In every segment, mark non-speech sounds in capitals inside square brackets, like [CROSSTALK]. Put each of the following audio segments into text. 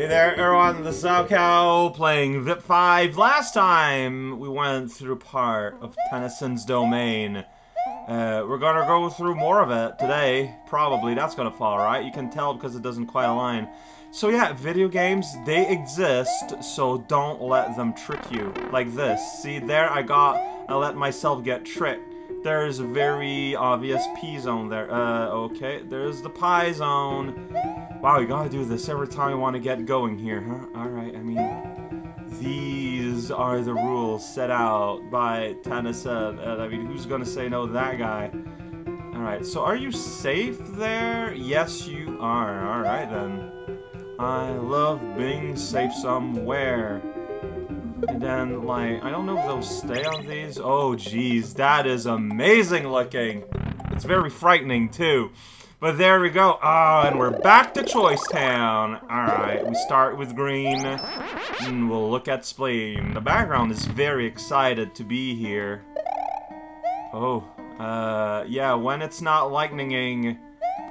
Hey there, everyone, the raocow playing VIP 5. Last time we went through part of Tanasinn's domain. Uh, we're gonna go through more of it today. Probably, that's gonna fall right. You can tell because it doesn't quite align. So yeah, video games, they exist, so don't let them trick you. Like this. See, there I got, I let myself get tricked. There's a very obvious P zone there. Uh, okay, there's the pi zone. Wow, you gotta do this every time you want to get going here, huh? Alright, I mean, these are the rules set out by Tanasinn. And I mean, who's gonna say no to that guy? Alright, so are you safe there? Yes, you are. Alright then. I love being safe somewhere. And then, like, I don't know if they'll stay on these. Oh, jeez, that is amazing looking. It's very frightening, too. But there we go. Ah, oh, and we're back to Choice Town. Alright, we start with green. And we'll look at Spleen. The background is very excited to be here. Oh, uh, yeah, when it's not lightninging,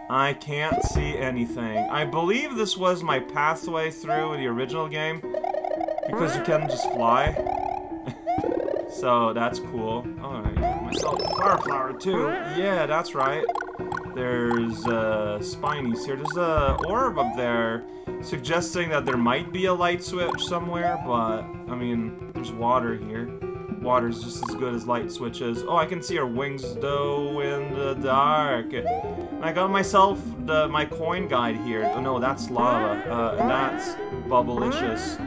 I can't see anything. I believe this was my pathway through the original game. Because you can just fly. [LAUGHS] so, that's cool. Alright, myself a fire flower, too. Yeah, that's right. There's uh, spinies here. There's a orb up there suggesting that there might be a light switch somewhere, but, I mean, there's water here. Water's just as good as light switches. Oh, I can see her wings, though, in the dark. And I got myself the, my coin guide here. Oh, no, that's lava. Uh, and that's bubblicious.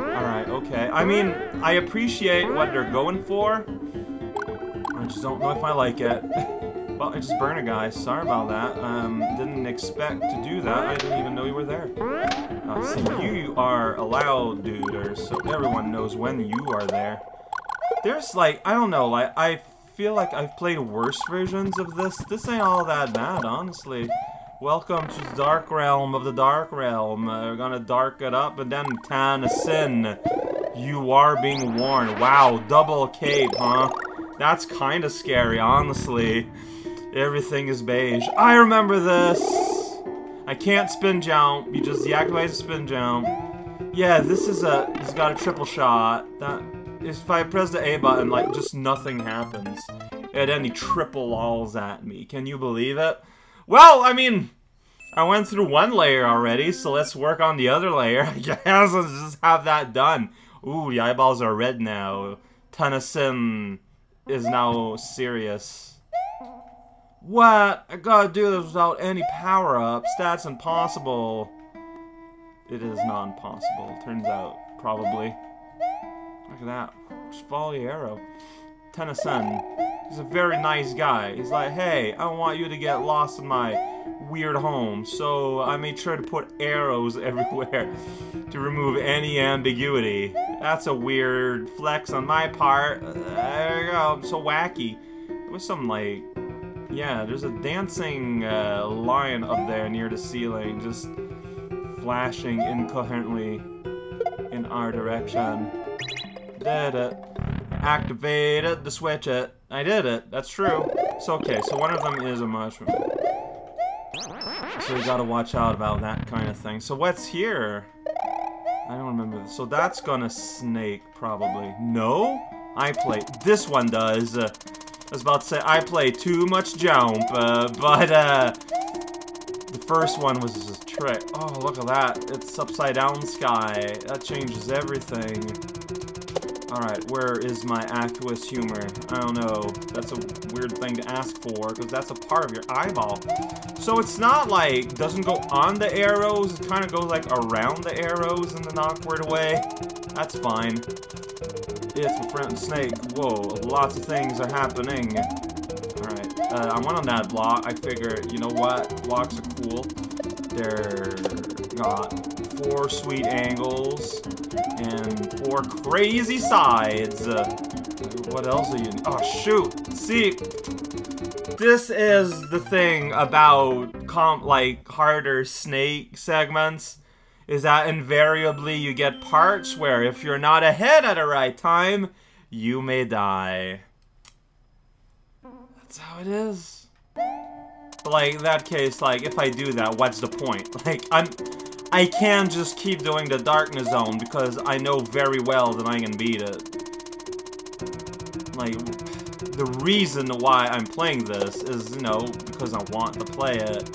Alright, okay. I mean, I appreciate what they're going for. I just don't know if I like it. [LAUGHS] Well, I just burned a guy. Sorry about that. Um, didn't expect to do that. I didn't even know you were there. Uh, so you are a loud duder, so everyone knows when you are there. There's like, I don't know, like, I feel like I've played worse versions of this. This ain't all that bad, honestly. Welcome to the Dark Realm of the Dark Realm. Uh, we're gonna dark it up and then tanasinn. You are being warned. Wow, double cape, huh? That's kinda scary, honestly. Everything is beige. I remember this! I can't spin jump. You just deactivate the spin jump. Yeah, this is a... He's got a triple shot. That... If I press the A button, like, just nothing happens. And then he triple alls at me. Can you believe it? Well, I mean... I went through one layer already, so let's work on the other layer. [LAUGHS] I guess let's just have that done. Ooh, the eyeballs are red now. Tanasinn is now serious. What? I gotta do this without any power-ups. That's impossible. It is not impossible, turns out. Probably. Look at that. Just follow the arrow. Tanasinn. He's a very nice guy. He's like, hey, I don't want you to get lost in my weird home, so I made sure to put arrows [LAUGHS] everywhere to remove any ambiguity. That's a weird flex on my part. There you go, I'm so wacky. It was some, like, yeah, there's a dancing uh, lion up there near the ceiling, just flashing incoherently in our direction. Did it. Activated the switch it. I did it. That's true. So okay, so one of them is a mushroom. So you gotta watch out about that kind of thing. So what's here? I don't remember. So that's gonna snake, probably. No? I play. This one does. Uh, I was about to say, I play too much jump, uh, but, uh, the first one was just a trick. Oh, look at that. It's upside down sky. That changes everything. Alright, where is my aqueous humor? I don't know. That's a weird thing to ask for, because that's a part of your eyeball. So it's not like, doesn't go on the arrows, it kind of goes like around the arrows in an awkward way. That's fine. It's my friend Snake. Whoa, lots of things are happening. Alright, uh, I went on that block. I figure, you know what? Blocks are cool. They're got four sweet angles and four crazy sides. What else are you... Oh, shoot! See, this is the thing about, comp like, harder Snake segments is that invariably you get parts where if you're not ahead at the right time, you may die. That's how it is. But like, in that case, like, if I do that, what's the point? [LAUGHS] Like, I'm... I can't just keep doing the darkness zone because I know very well that I can beat it. Like, the reason why I'm playing this is, you know, because I want to play it.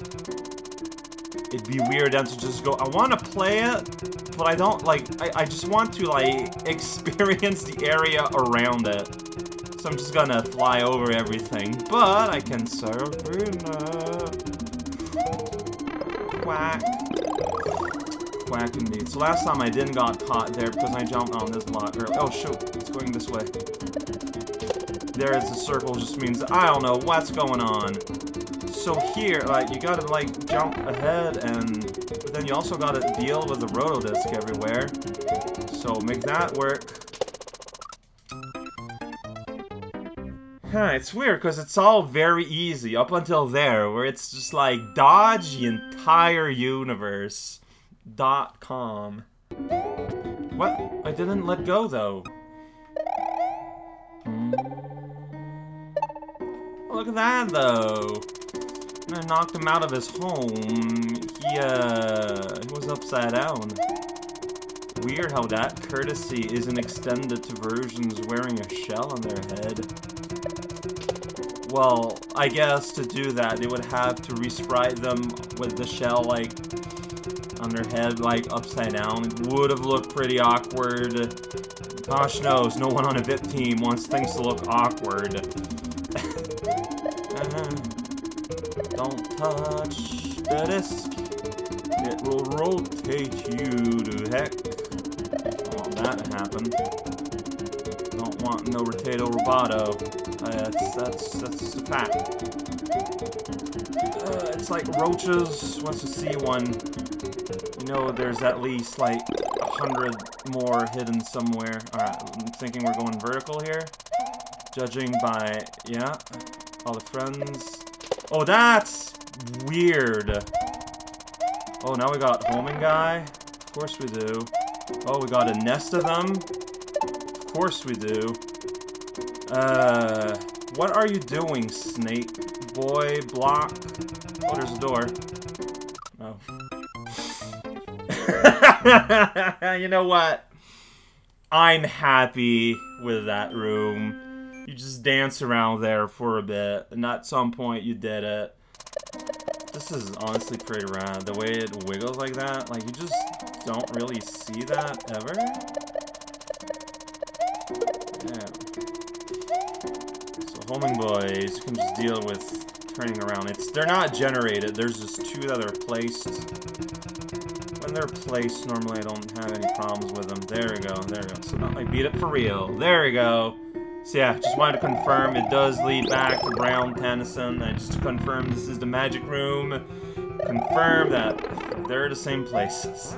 It'd be weird then to just go, I want to play it, but I don't, like, I, I just want to, like, [LAUGHS] experience the area around it. So I'm just gonna fly over everything, but I can serve it. Quack. So last time I didn't got caught there because I jumped on this block. Oh shoot, it's going this way. There is a circle just means I don't know what's going on. So here, like, you gotta, like, jump ahead and... But then you also gotta deal with the Rotodisc everywhere. So make that work. Huh, it's weird because it's all very easy up until there, where it's just like dodge the entire universe. Dot com. What? I didn't let go though. Hmm. Look at that though. I knocked him out of his home. He uh, he was upside down. Weird how that courtesy isn't extended to versions wearing a shell on their head. Well, I guess to do that, they would have to resprite them with the shell, like, on their head, like, upside down. It would have looked pretty awkward. Gosh knows, no one on a VIP team wants things to look awkward. [LAUGHS] Don't touch the disc. It will rotate you to heck. Don't want that to happen. Don't want no rotato roboto. Uh, that's, that's, that's a fact. Uh, it's like roaches. wants to see one, know there's at least like a hundred more hidden somewhere. Alright, I'm thinking we're going vertical here. Judging by, yeah, all the friends. Oh, that's weird. Oh, now we got homing guy. Of course we do. Oh, we got a nest of them. Of course we do. Uh, what are you doing, snake boy block? Oh, there's a door. [LAUGHS] you know what? I'm happy with that room. You just dance around there for a bit, and at some point you did it. This is honestly pretty rad. The way it wiggles like that, like you just don't really see that ever. Yeah. So homing boys, you can just deal with turning around. It's they're not generated. There's just two that are placed. When they're normally I don't have any problems with them. There we go. There we go. So I beat it for real. There we go. So yeah, just wanted to confirm it does lead back to Brown Tanasinn. And just confirm this is the magic room. Confirm that they're the same places.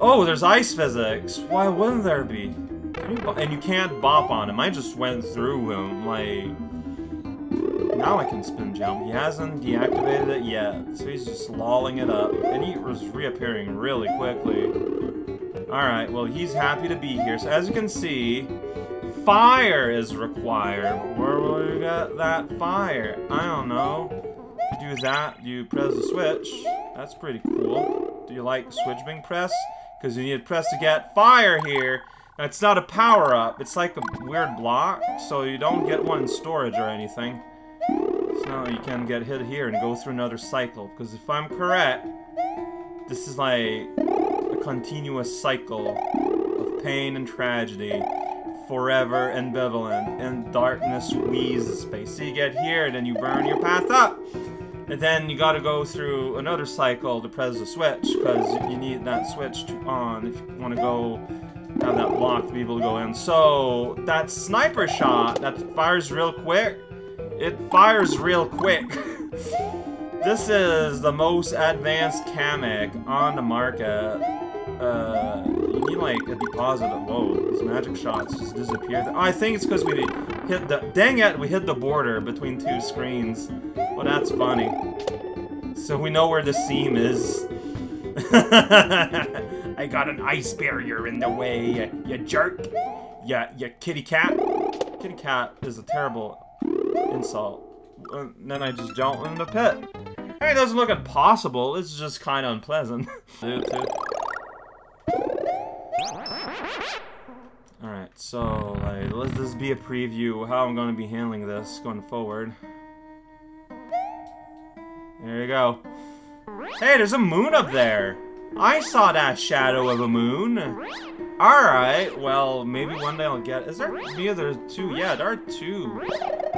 Oh, there's ice physics. Why wouldn't there be? And you can't bop on him. I just went through him, like... Now I can spin jump. He hasn't deactivated it yet, so he's just lolling it up. And he was reappearing really quickly. Alright, well he's happy to be here. So as you can see, fire is required. Where will you get that fire? I don't know. You do that, you press the switch. That's pretty cool. Do you like switch being pressed? Because you need to press to get fire here. It's not a power-up. It's like a weird block, so you don't get one in storage or anything. Now you can get hit here and go through another cycle. Because if I'm correct, this is like a continuous cycle of pain and tragedy forever ambivalent, and darkness wheezes space. So you get here, then you burn your path up. And then you gotta go through another cycle to press the switch, because you need that switch to on if you want to go have that block to be able to go in. So, that sniper shot that fires real quick, it fires real quick. [LAUGHS] this is the most advanced Kamek on the market. Uh, you need like a deposit of whoa, these magic shots just disappeared. Oh, I think it's because we hit the dang it, we hit the border between two screens. Well that's funny. So we know where the seam is. [LAUGHS] I got an ice barrier in the way, you, you jerk. Yeah, you kitty cat. Kitty cat is a terrible insult. And then I just jump in the pit. Hey, it doesn't look impossible, it's just kind of unpleasant. [LAUGHS] Alright, so, like, let this be a preview of how I'm going to be handling this going forward. There you go. Hey, there's a moon up there! I saw that shadow of a moon! Alright, well, maybe one day I'll get... Is there... Yeah, there's two. Yeah, there are two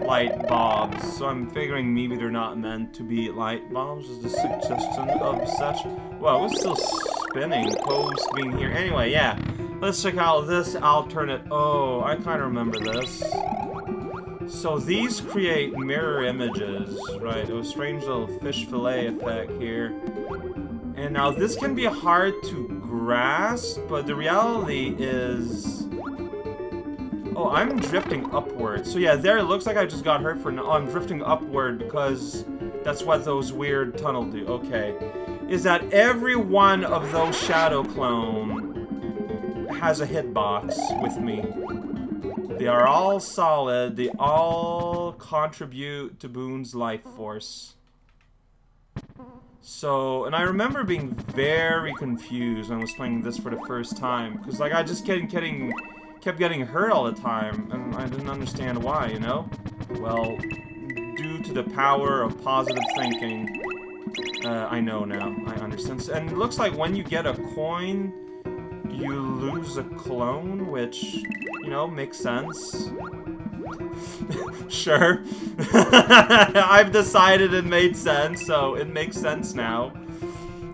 light bulbs. So I'm figuring maybe they're not meant to be light bulbs. Is the suggestion of such... Well, we're still spinning post being here. Anyway, yeah. Let's check out this alternate... Oh, I kind of remember this. So these create mirror images, right? A strange little fish fillet effect here. And now this can be hard to grasp, but the reality is... Oh, I'm drifting upward. So yeah, there it looks like I just got hurt for... Oh, I'm drifting upward because that's what those weird tunnel do. Okay. Is that every one of those Shadow Clone has a hitbox with me. They are all solid. They all contribute to Boone's life force. So, and I remember being very confused when I was playing this for the first time. Because, like, I just kept getting, kept getting hurt all the time. And I didn't understand why, you know? Well, due to the power of positive thinking, uh, I know now. I understand. And it looks like when you get a coin, you lose a clone, which, you know, makes sense. [LAUGHS] sure. [LAUGHS] I've decided it made sense, so it makes sense now.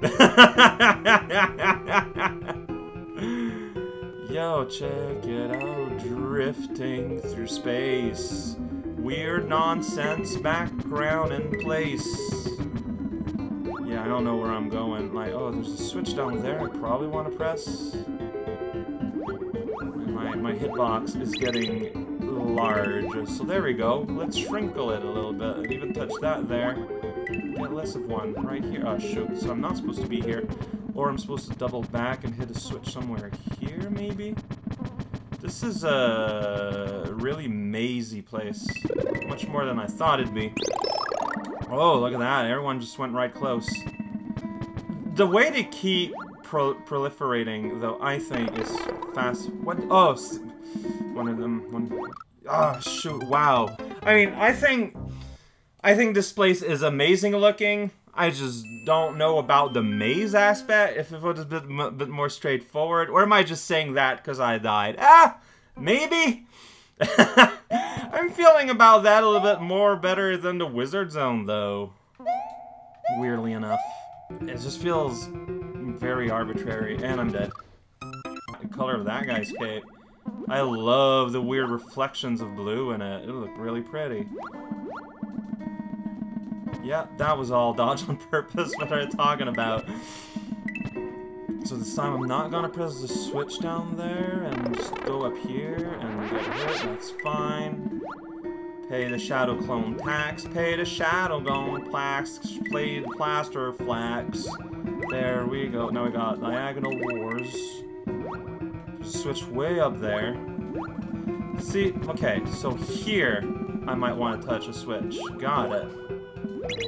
[LAUGHS] Yo, check it out, drifting through space. Weird nonsense background in place. Yeah, I don't know where I'm going. Like, oh, there's a switch down there I probably want to press. my, my hitbox is getting large. So there we go. Let's shrinkle it a little bit and even touch that there. Get less of one right here. Oh, shoot. So I'm not supposed to be here. Or I'm supposed to double back and hit a switch somewhere here, maybe? This is a really mazy place. Much more than I thought it'd be. Oh, look at that. Everyone just went right close. The way to keep pro proliferating, though, I think, is fast. What? Oh, one of them. One. Oh shoot! Wow. I mean, I think, I think this place is amazing looking. I just don't know about the maze aspect. If it was a bit, bit more straightforward, or am I just saying that because I died? Ah, maybe. [LAUGHS] I'm feeling about that a little bit more better than the Wizard Zone, though. Weirdly enough. It just feels very arbitrary, and I'm dead. The color of that guy's cape. I love the weird reflections of blue in it. It looked really pretty. Yeah, that was all dodge on purpose what I'm talking about. So this time I'm not gonna press the switch down there and just go up here and get hit, that's fine. Pay the Shadow Clone tax, pay the Shadow Clone plax, play the Plaster Flax. There we go. Now we got Diagonal Wars switch way up there. See, okay, so here, I might want to touch a switch. Got it.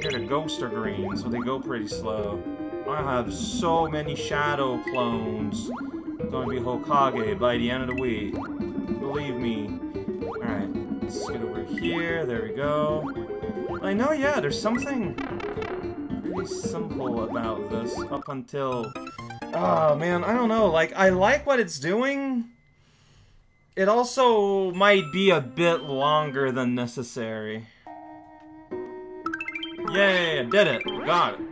Here the ghosts are green, so they go pretty slow. I have so many shadow clones. I'm going to be Hokage by the end of the week. Believe me. Alright, let's get over here. There we go. I know, yeah, there's something pretty simple about this up until Oh, man, I don't know. Like, I like what it's doing. It also might be a bit longer than necessary. Yay, I did it. Got it.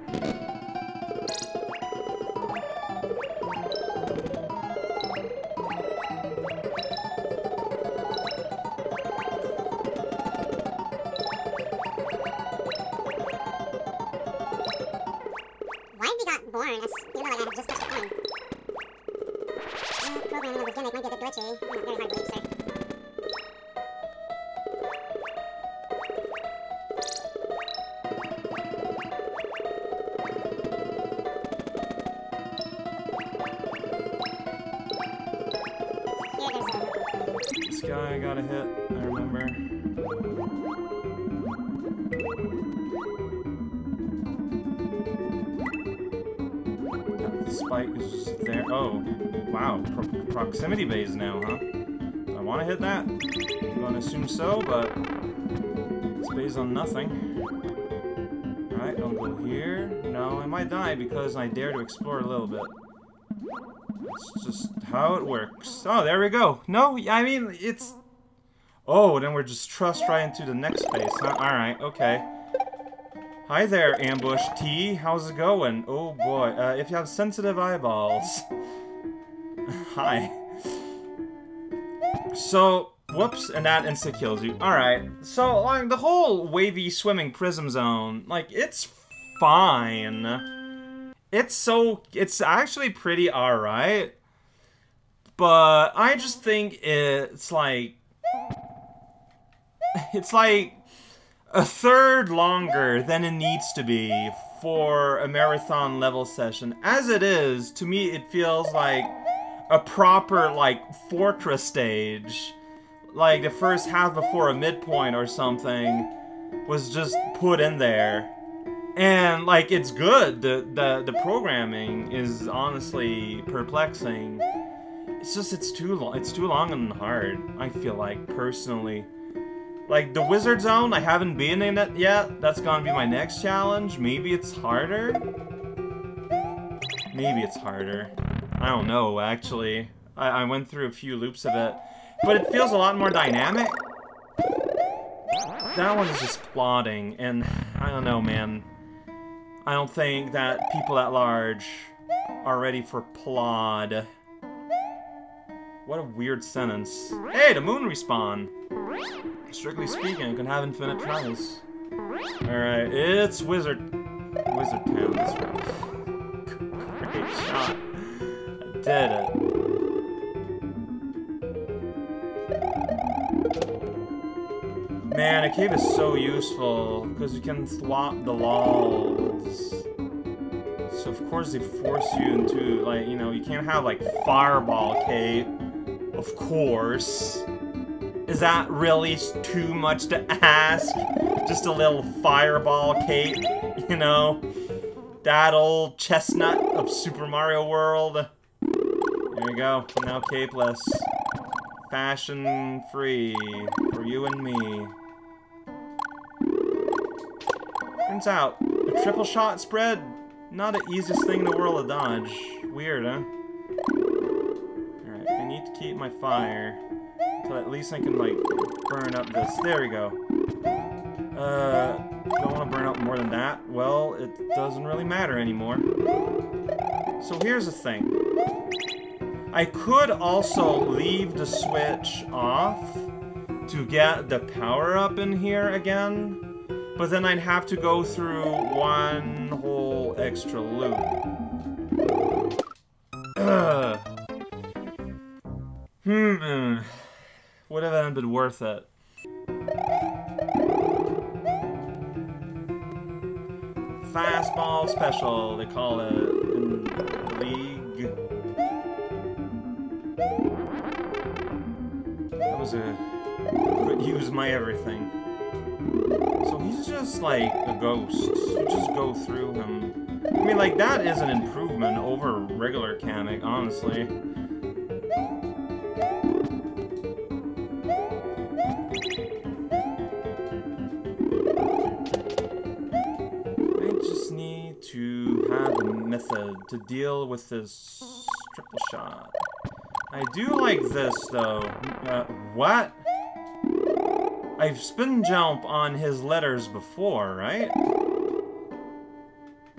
guy I gotta hit, I remember. the spike is just there. Oh, wow. Pro proximity base now, huh? I want to hit that? I'm gonna assume so, but it's based on nothing. Alright, I'll go here. No, I might die because I dare to explore a little bit. Let's just how it works. Oh, there we go. No, I mean, it's... Oh, then we're just trust right into the next space, huh? Alright, okay. Hi there, Ambush T. How's it going? Oh boy, uh, if you have sensitive eyeballs. [LAUGHS] Hi. So, whoops, and that insta kills you. Alright, so, like, the whole wavy swimming prism zone, like, it's fine. It's so, it's actually pretty alright. But I just think it's like, it's like a third longer than it needs to be for a marathon level session. As it is, to me it feels like a proper like fortress stage. Like the first half before a midpoint or something was just put in there. And like it's good. The the the programming is honestly perplexing. It's just it's too long. It's too long and hard. I feel like personally. Like, the Wizard Zone, I haven't been in it yet. That's gonna be my next challenge. Maybe it's harder? Maybe it's harder. I don't know, actually. I, I went through a few loops of it. But it feels a lot more dynamic. That one's just plodding, and I don't know, man. I don't think that people at large are ready for plod. What a weird sentence. Hey, the moon respawn! Strictly speaking, you can have infinite tries. Alright, it's Wizard... Wizard Town, that's right. Great shot. I did it. Man, a cave is so useful, because you can swap the walls. So of course they force you into, like, you know, you can't have, like, fireball cave. Of course. Is that really too much to ask? Just a little fireball cape, you know? That old chestnut of Super Mario World. There you go, now capeless. Fashion free for you and me. Turns out, a triple shot spread, not the easiest thing in the world to dodge. Weird, huh? Keep my fire. Until at least I can, like, burn up this. There we go. Uh, don't want to burn up more than that. Well, it doesn't really matter anymore. So here's the thing. I could also leave the switch off to get the power up in here again, but then I'd have to go through one whole extra loop. [CLEARS THROAT] Hmm. Would have been worth it. Fastball special, they call it in league. That was a good use my everything. So he's just like a ghost. You just go through him. I mean, like, that is an improvement over regular Kamek, honestly. To deal with this triple shot. I do like this, though. Uh, what? I've spin jump on his letters before, right?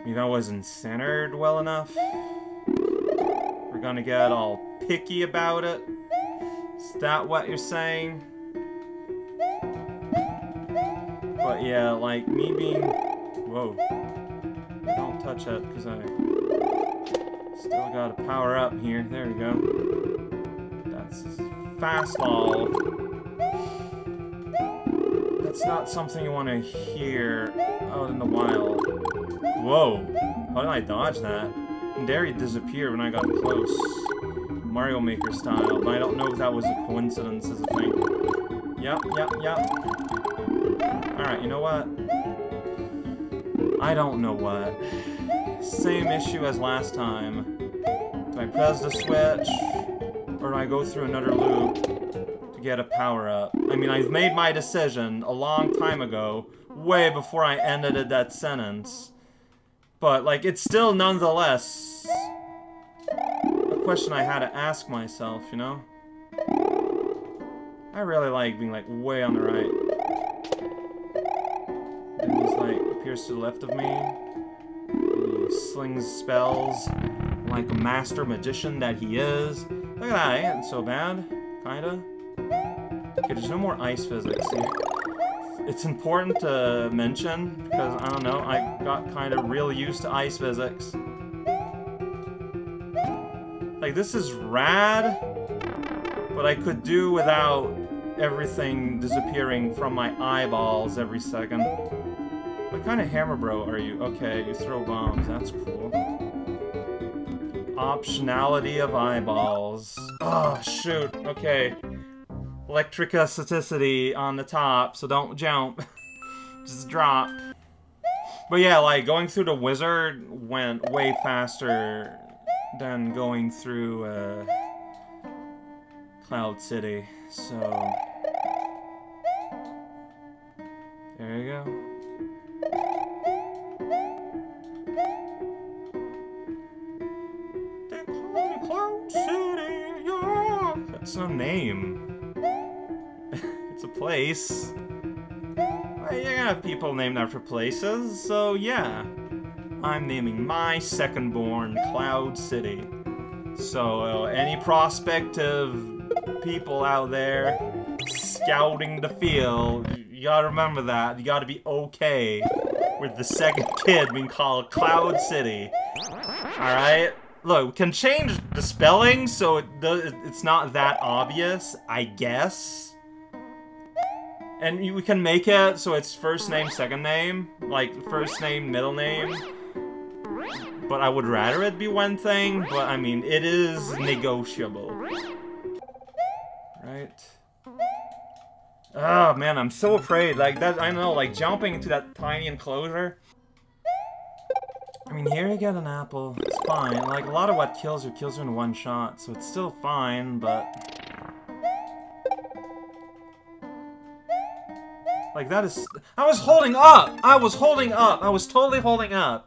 Maybe I wasn't centered well enough? We're gonna get all picky about it? Is that what you're saying? But yeah, like, me being... Whoa. Don't touch that, because I... Still gotta power up here. There we go. That's fastball. That's not something you want to hear out in the wild. Whoa. How did I dodge that? He disappeared when I got close. Mario Maker style, but I don't know if that was a coincidence as a thing. Yep, yep, yep. Alright, you know what? I don't know what. Same issue as last time. Do I press the switch? Or do I go through another loop to get a power-up? I mean, I've made my decision a long time ago, way before I ended that sentence. But, like, it's still nonetheless a question I had to ask myself, you know? I really like being, like, way on the right. He's, like, appears to the left of me. He slings spells like a master magician that he is. Look at that, ain't so bad. Kinda. Okay, there's no more ice physics. It's important to mention, because, I don't know, I got kind of real used to ice physics. Like, this is rad, but I could do without everything disappearing from my eyeballs every second. What kind of hammer bro are you? Okay, you throw bombs, that's cool. Optionality of eyeballs. Oh, shoot, okay. Electricity on the top, so don't jump. [LAUGHS] Just drop. But yeah, like, going through the wizard went way faster than going through, uh, Cloud City, so... place. Well, gonna have people named after places, so yeah. I'm naming my second born Cloud City. So, uh, any prospective people out there scouting the field, you gotta remember that. You gotta be okay with the second [LAUGHS] kid being called Cloud City. Alright? Look, we can change the spelling so it it's not that obvious, I guess. And we can make it so it's first name, second name. Like, first name, middle name. But I would rather it be one thing, but I mean, it is negotiable. Right? Oh man, I'm so afraid. Like, that, I don't know, like, jumping into that tiny enclosure. I mean, here you get an apple. It's fine. Like, a lot of what kills you kills you in one shot, so it's still fine, but... Like, that is... I was holding up! I was holding up! I was totally holding up!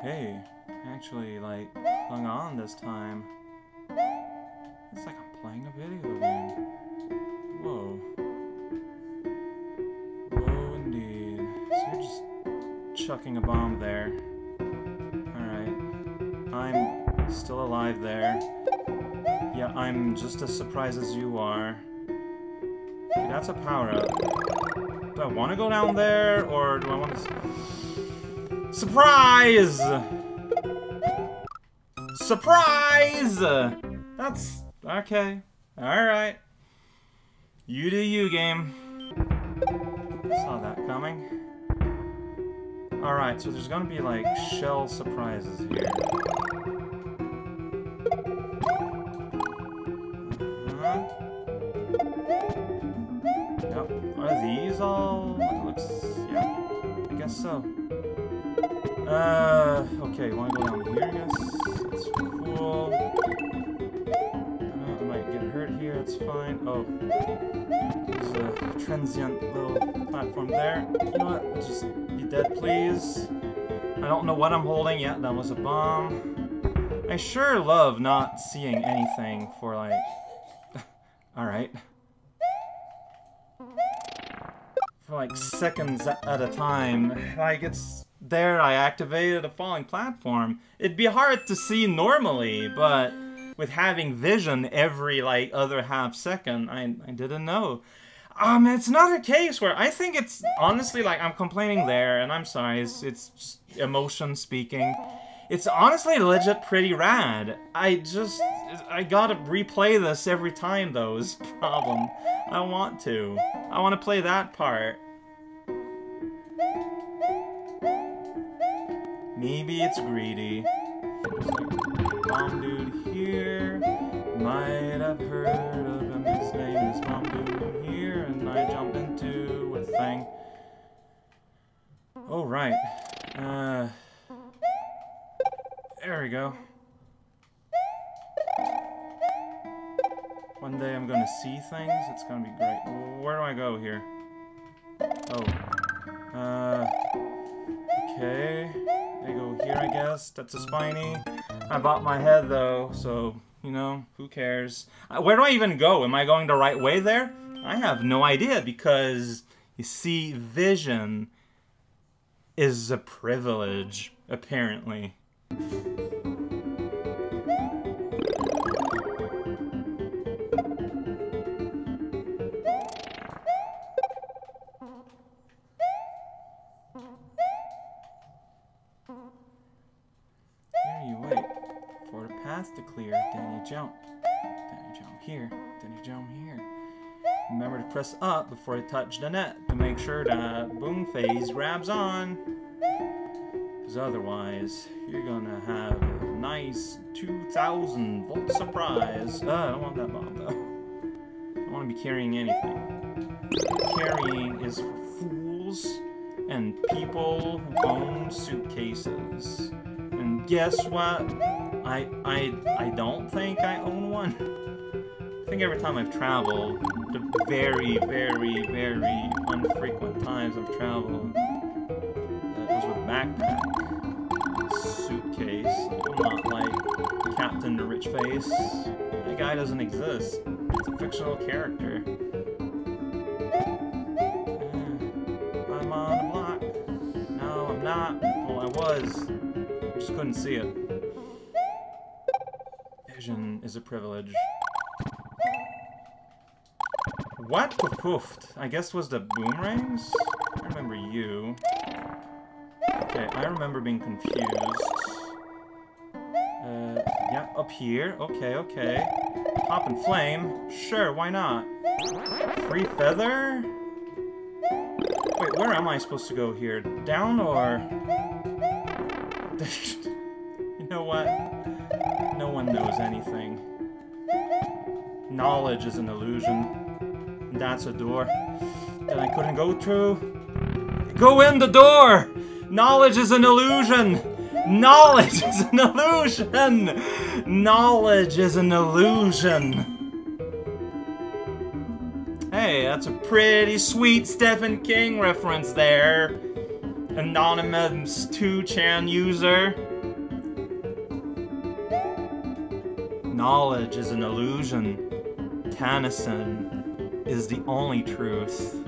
Hey, actually, like, hung on this time. It's like I'm playing a video game. Whoa. Whoa, indeed. So you're just chucking a bomb there. Alright. I'm still alive there. Yeah, I'm just as surprised as you are. Okay, that's a power-up. Do I want to go down there, or do I want to... Surprise! Surprise! That's... okay. Alright. You do you, game. Saw that coming. Alright, so there's gonna be, like, shell surprises here. Yep. Are these all... It looks... yeah. I guess so. Uh, okay, wanna go down here, I guess? It's cool. Uh, I might get hurt here, it's fine. Oh. There's a transient little platform there. You know what? Just be dead, please. I don't know what I'm holding yet. That was a bomb. I sure love not seeing anything for, like, seconds at a time. Like, it's there I activated a falling platform. It'd be hard to see normally, but with having vision every like other half second, I, I didn't know. Um, it's not a case where I think it's honestly like I'm complaining there, and I'm sorry, it's, it's emotion speaking. It's honestly legit pretty rad. I just, I gotta replay this every time though, is problem. I want to. I want to play that part. Maybe it's greedy. Bomb dude here. Might have heard of him. His name is Bomb dude here. And I jump into a thing. Oh, right. Uh, There we go. One day I'm gonna see things. It's gonna be great. Where do I go here? Oh. Uh. Okay. I here, I guess. That's a spiny. I bought my head, though, so, you know, who cares? Uh, where do I even go? Am I going the right way there? I have no idea, because, you see, vision is a privilege, apparently. Press up before you touch the net to make sure that boom phase grabs on. Because otherwise, you're gonna have a nice 2000 volt surprise. Uh, I don't want that bomb though. I don't want to be carrying anything. Carrying is for fools and people who own suitcases. And guess what? I, I, I don't think I own one. [LAUGHS] I think every time I've traveled, the very, very, very unfrequent times I've traveled, it was with backpack, suitcase. I'm not like Captain the Rich Face. That guy doesn't exist. It's a fictional character. Uh, I'm on a block. No, I'm not. Well, I was. Just couldn't see it vision is a privilege. What? Poofed. I guess was the boomerangs? I remember you. Okay, I remember being confused. Uh, yeah, up here. Okay, okay. Pop and flame. Sure, why not? Free feather? Wait, where am I supposed to go here? Down or... [LAUGHS] you know what? No one knows anything. Knowledge is an illusion. That's a door that I couldn't go through. Go in the door! Knowledge is an illusion! Knowledge is an illusion! Knowledge is an illusion! Hey, that's a pretty sweet Stephen King reference there. Anonymous 2chan user. Knowledge is an illusion. Tanasinn is the only truth.